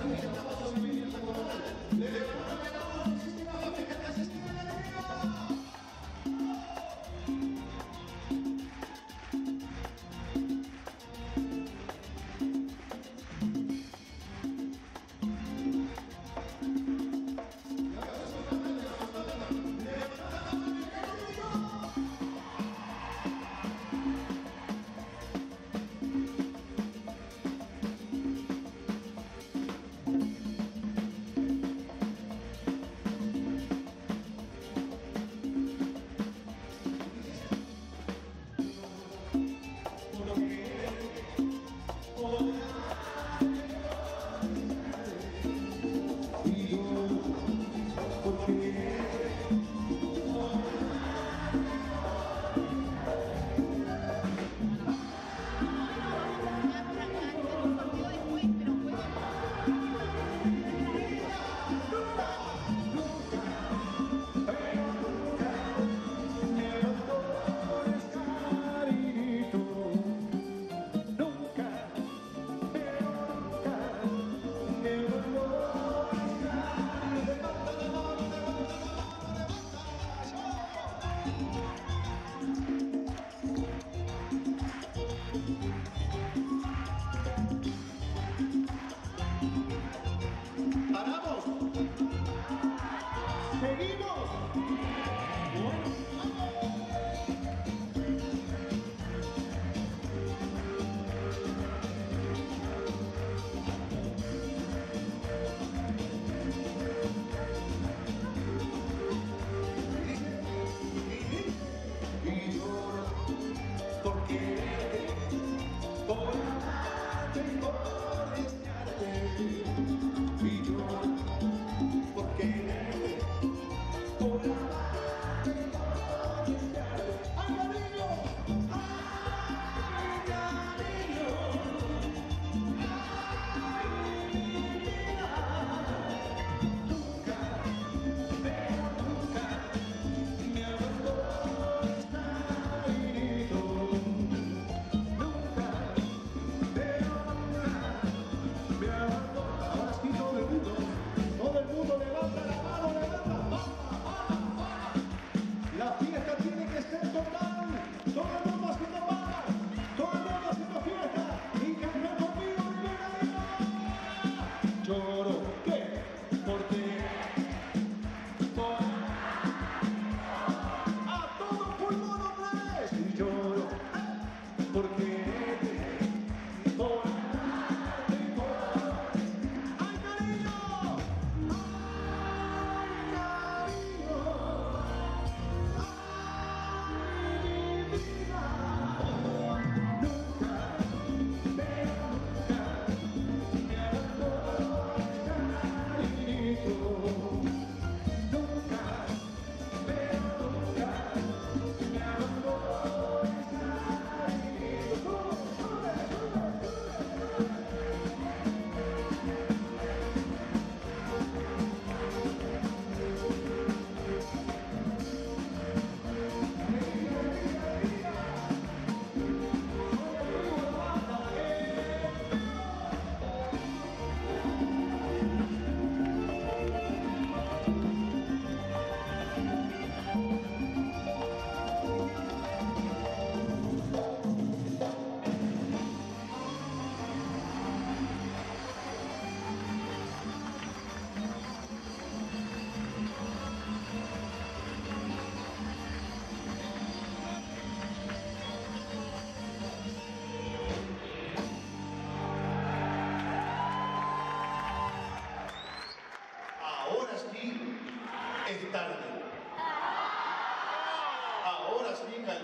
something.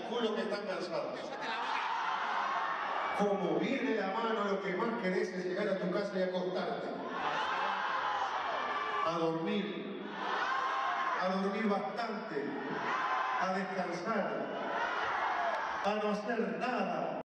Calculo que están cansados. Como viene la mano, lo que más querés es llegar a tu casa y acostarte. A dormir. A dormir bastante. A descansar. A no hacer nada.